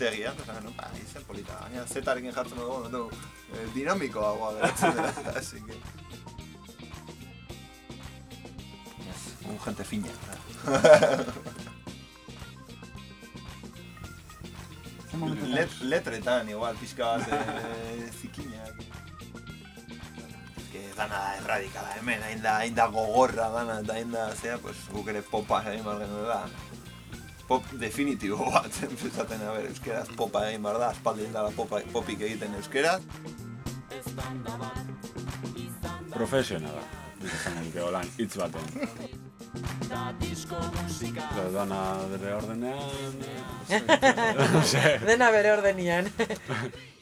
begia, esan, no, ba, izen polita, baina zetarekin jartzen dugu, no, eh, dinamikoa goa geratzen dela, así que... Yes, un gente fina. Let, letretan igual, pixka bat eh, zikinak. Ez que dana da erradikala hemen, hain da, hain da gogorra dana, eta hain da, zea, pues, guk ere popa egin behar genuen da. Pop definitibo bat, enpezaten, a ber, euskeraz popa egin behar da, aspaldi dara popa, popik egiten euskeraz. Profesionala. Izan nuke holan, hitz baten. Eta dana bere ordenean... eh. Dena bere ordenian.